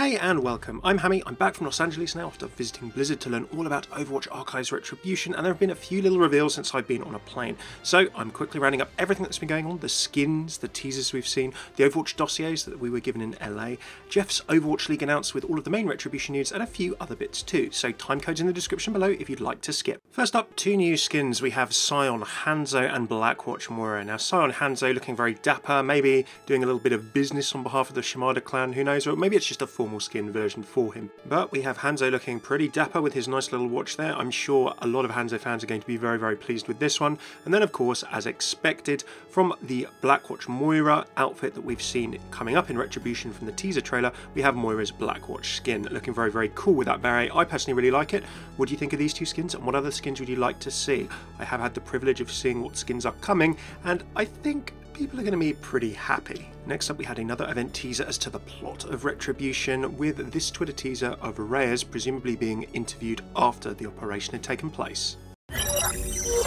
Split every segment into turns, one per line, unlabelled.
Hey and welcome, I'm Hammeh, I'm back from Los Angeles now after visiting Blizzard to learn all about Overwatch Archives Retribution and there have been a few little reveals since I've been on a plane. So I'm quickly rounding up everything that's been going on, the skins, the teasers we've seen, the Overwatch dossiers that we were given in LA, Jeff's Overwatch League announced with all of the main Retribution news and a few other bits too, so time codes in the description below if you'd like to skip. First up, two new skins, we have Scion Hanzo and Blackwatch Moira. Now Scion Hanzo looking very dapper, maybe doing a little bit of business on behalf of the Shimada clan, who knows, or maybe it's just a formal skin version for him. But we have Hanzo looking pretty dapper with his nice little watch there. I'm sure a lot of Hanzo fans are going to be very, very pleased with this one. And then, of course, as expected, from the Blackwatch Moira outfit that we've seen coming up in Retribution from the teaser trailer, we have Moira's Blackwatch skin, looking very, very cool with that beret. I personally really like it. What do you think of these two skins, and what other skins would you like to see? I have had the privilege of seeing what skins are coming, and I think people are going to be pretty happy. Next up, we had another event teaser as to the plot of Retribution, with this Twitter teaser of Reyes presumably being interviewed after the operation had taken place.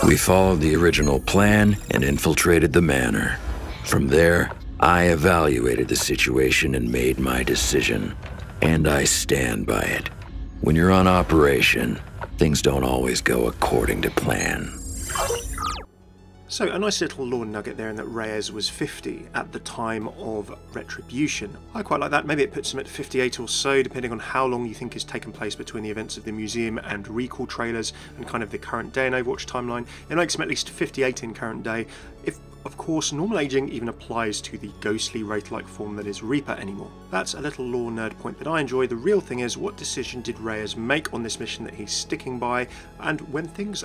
We followed the original plan and infiltrated the manor. From there, I evaluated the situation and made my decision. And I stand by it. When you're on operation, things don't always go according to plan.
So a nice little lore nugget there in that Reyes was 50 at the time of Retribution. I quite like that, maybe it puts him at 58 or so depending on how long you think has taken place between the events of the museum and recall trailers and kind of the current day in Overwatch timeline. It makes him at least 58 in current day, if of course normal aging even applies to the ghostly wraith-like form that is Reaper anymore. That's a little lore nerd point that I enjoy, the real thing is what decision did Reyes make on this mission that he's sticking by and when things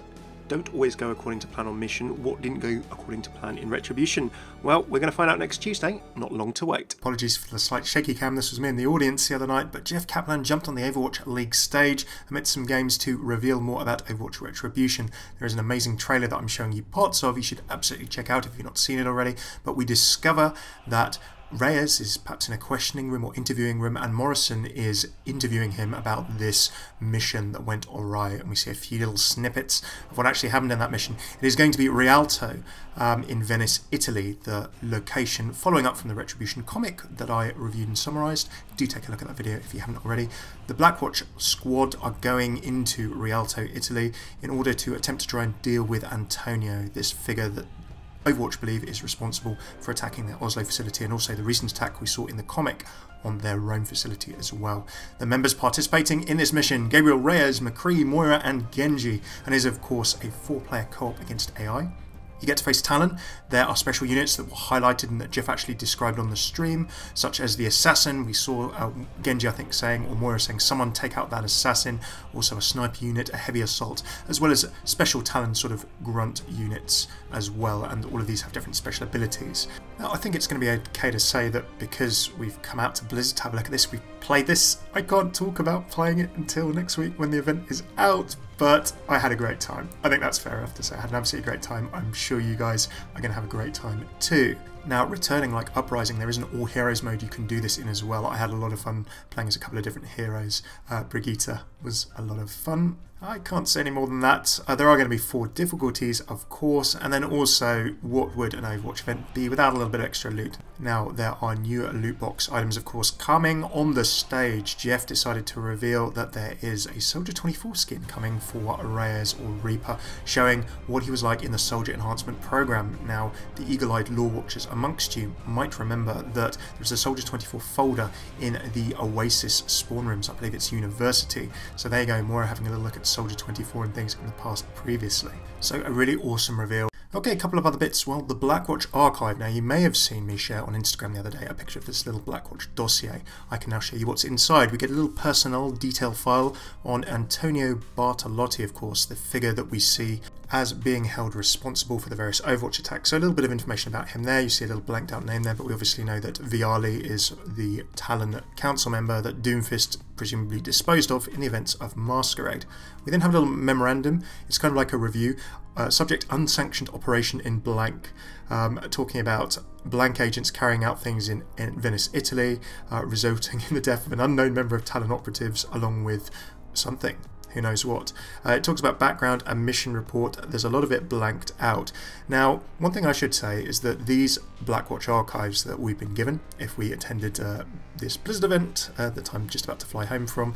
don't always go according to plan on mission. What didn't go according to plan in Retribution? Well, we're going to find out next Tuesday. Not long to wait. Apologies for the slight shaky cam. This was me in the audience the other night, but Jeff Kaplan jumped on the Overwatch League stage amidst some games to reveal more about Overwatch Retribution. There is an amazing trailer that I'm showing you parts of. You should absolutely check out if you've not seen it already. But we discover that Reyes is perhaps in a questioning room or interviewing room, and Morrison is interviewing him about this mission that went awry. And we see a few little snippets of what actually happened in that mission. It is going to be Rialto um, in Venice, Italy, the location, following up from the Retribution comic that I reviewed and summarised. Do take a look at that video if you haven't already. The Blackwatch squad are going into Rialto, Italy, in order to attempt to try and deal with Antonio, this figure that Overwatch believe is responsible for attacking their Oslo facility and also the recent attack we saw in the comic on their Rome facility as well. The members participating in this mission, Gabriel Reyes, McCree, Moira and Genji, and is of course a four-player co-op against AI. You get to face talent. There are special units that were highlighted and that Jeff actually described on the stream, such as the Assassin. We saw uh, Genji, I think, saying, or Moira saying, someone take out that Assassin. Also a Sniper unit, a Heavy Assault, as well as special talent sort of grunt units as well. And all of these have different special abilities. Now, I think it's going to be okay to say that because we've come out to Blizzard to have a look at this, we've played this. I can't talk about playing it until next week when the event is out, but I had a great time. I think that's fair enough to say. I had an absolutely great time. I'm sure you guys are going to have a great time too. Now, returning like Uprising, there is an all heroes mode you can do this in as well. I had a lot of fun playing as a couple of different heroes. Uh, Brigitte was a lot of fun. I can't say any more than that. Uh, there are going to be four difficulties, of course, and then also what would an Overwatch event be without a little bit of extra loot. Now, there are new loot box items, of course, coming on the stage. Jeff decided to reveal that there is a Soldier 24 skin coming for Reyes or Reaper, showing what he was like in the Soldier Enhancement program. Now, the eagle-eyed lore watchers amongst you might remember that there's a Soldier 24 folder in the Oasis spawn rooms, I believe it's University. So there you go, Moira having a little look at Soldier 24 and things in the past previously. So a really awesome reveal. Okay, a couple of other bits. Well, the Blackwatch archive. Now, you may have seen me share on Instagram the other day a picture of this little Blackwatch dossier. I can now show you what's inside. We get a little personnel detail file on Antonio Bartolotti, of course, the figure that we see as being held responsible for the various Overwatch attacks. So a little bit of information about him there. You see a little blanked out name there, but we obviously know that Vialli is the Talon council member that Doomfist presumably disposed of in the events of Masquerade. We then have a little memorandum. It's kind of like a review. Uh, subject unsanctioned operation in blank, um, talking about blank agents carrying out things in, in Venice, Italy, uh, resulting in the death of an unknown member of Talon operatives along with something. Who knows what. Uh, it talks about background and mission report. There's a lot of it blanked out. Now, one thing I should say is that these Blackwatch archives that we've been given, if we attended uh, this Blizzard event uh, that I'm just about to fly home from,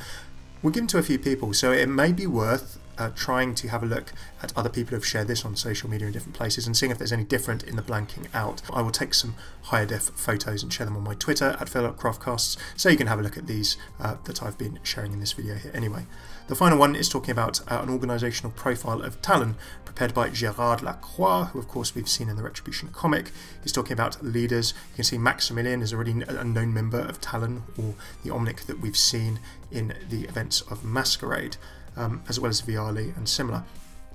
were given to a few people. So it may be worth uh, trying to have a look at other people who've shared this on social media in different places and seeing if there's any different in the blanking out. I will take some higher def photos and share them on my Twitter at FailcraftCasts so you can have a look at these uh, that I've been sharing in this video here anyway. The final one is talking about uh, an organisational profile of Talon prepared by Gerard Lacroix, who of course we've seen in the Retribution comic. He's talking about leaders. You can see Maximilien is already a known member of Talon, or the Omnic that we've seen in the events of Masquerade, um, as well as Vialli and similar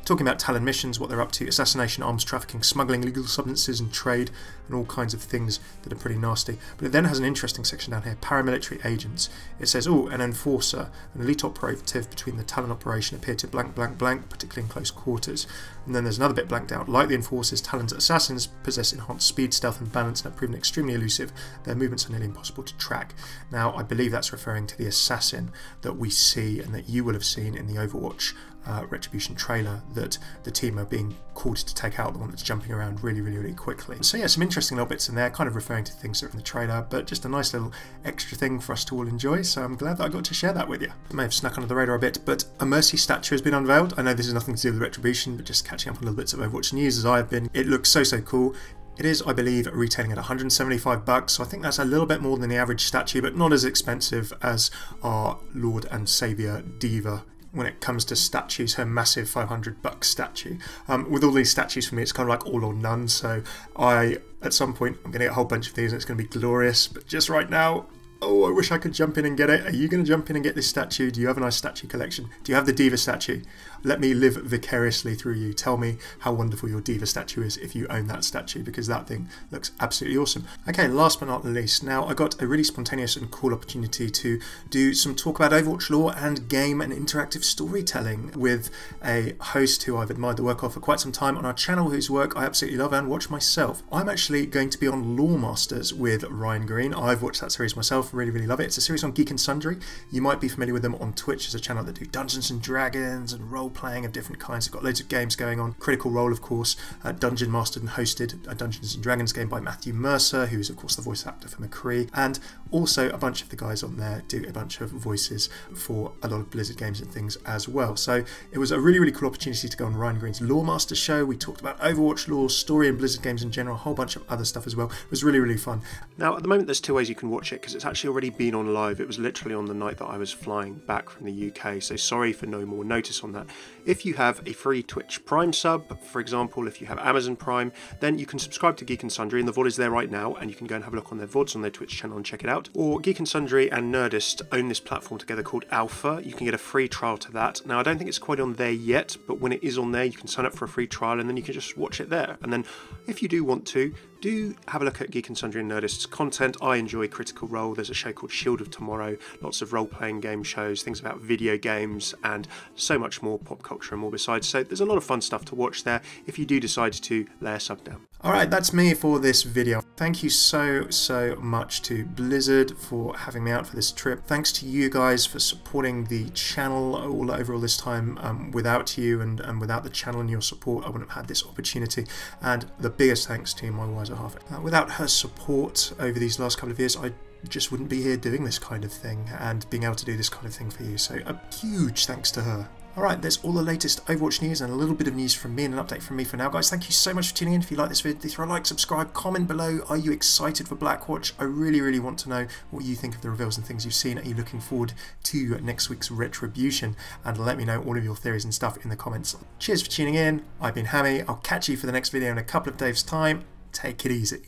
talking about Talon missions, what they're up to, assassination, arms trafficking, smuggling, legal substances and trade, and all kinds of things that are pretty nasty. But it then has an interesting section down here, paramilitary agents. It says, oh, an enforcer, an elite operative between the Talon operation appeared to blank, blank, blank, particularly in close quarters. And then there's another bit blanked out. Like the enforcers, Talon's assassins possess enhanced speed, stealth and balance and have proven extremely elusive. Their movements are nearly impossible to track. Now, I believe that's referring to the assassin that we see and that you will have seen in the Overwatch uh, Retribution trailer that the team are being called to take out, the one that's jumping around really, really, really quickly. So yeah, some interesting little bits in there, kind of referring to things that are in the trailer, but just a nice little extra thing for us to all enjoy, so I'm glad that I got to share that with you. It may have snuck under the radar a bit, but a Mercy statue has been unveiled. I know this is nothing to do with Retribution, but just catching up on little bits of Overwatch news as I have been. It looks so, so cool. It is, I believe, retailing at 175 bucks, so I think that's a little bit more than the average statue, but not as expensive as our Lord and Saviour D.Va when it comes to statues, her massive 500 buck statue. Um, with all these statues for me, it's kind of like all or none. So I, at some point, I'm going to get a whole bunch of these and it's going to be glorious. But just right now, oh, I wish I could jump in and get it. Are you going to jump in and get this statue? Do you have a nice statue collection? Do you have the D.Va statue? Let me live vicariously through you. Tell me how wonderful your D.Va statue is if you own that statue, because that thing looks absolutely awesome. Okay, last but not least, now I got a really spontaneous and cool opportunity to do some talk about Overwatch lore and game and interactive storytelling with a host who I've admired the work of for quite some time on our channel, whose work I absolutely love and watch myself. I'm actually going to be on Lore Masters with Ryan Green. I've watched that series myself, really, really love it. It's a series on Geek and Sundry. You might be familiar with them on Twitch as a channel that do Dungeons and Dragons and role playing of different kinds. They've got loads of games going on. Critical Role, of course, uh, Dungeon mastered and hosted a Dungeons and Dragons game by Matthew Mercer, who's of course the voice actor for McCree, and also a bunch of the guys on there do a bunch of voices for a lot of Blizzard games and things as well. So it was a really really cool opportunity to go on Ryan Green's Lore Master show. We talked about Overwatch lore, story, and Blizzard games in general, a whole bunch of other stuff as well. It was really really fun. Now at the moment there's two ways you can watch it because it's actually already been on live. It was literally on the night that I was flying back from the UK. So sorry for no more notice on that. If you have a free Twitch Prime sub, for example, if you have Amazon Prime, then you can subscribe to Geek and Sundry, and the VOD is there right now, and you can go and have a look on their VODs on their Twitch channel and check it out. Or Geek and Sundry and Nerdist own this platform together called Alpha. You can get a free trial to that. Now, I don't think it's quite on there yet, but when it is on there, you can sign up for a free trial, and then you can just watch it there. And then, if you do want to, do have a look at Geek and Sundry and Nerdist's content. I enjoy Critical Role. There's a show called Shield of Tomorrow, lots of role playing game shows, things about video games, and so much more pop culture and more besides. So there's a lot of fun stuff to watch there if you do decide to lay a sub down. Alright, that's me for this video. Thank you so, so much to Blizzard for having me out for this trip. Thanks to you guys for supporting the channel all over all this time. Um, without you and, and without the channel and your support, I wouldn't have had this opportunity. And the biggest thanks to my wiser half. Uh, without her support over these last couple of years, I just wouldn't be here doing this kind of thing and being able to do this kind of thing for you. So a huge thanks to her. Alright, there's all the latest Overwatch news and a little bit of news from me and an update from me for now, guys. Thank you so much for tuning in. If you like this video, throw a like, subscribe, comment below. Are you excited for Blackwatch? I really, really want to know what you think of the reveals and things you've seen. Are you looking forward to next week's Retribution? And let me know all of your theories and stuff in the comments. Cheers for tuning in. I've been Hammeh. I'll catch you for the next video in a couple of days' time. Take it easy.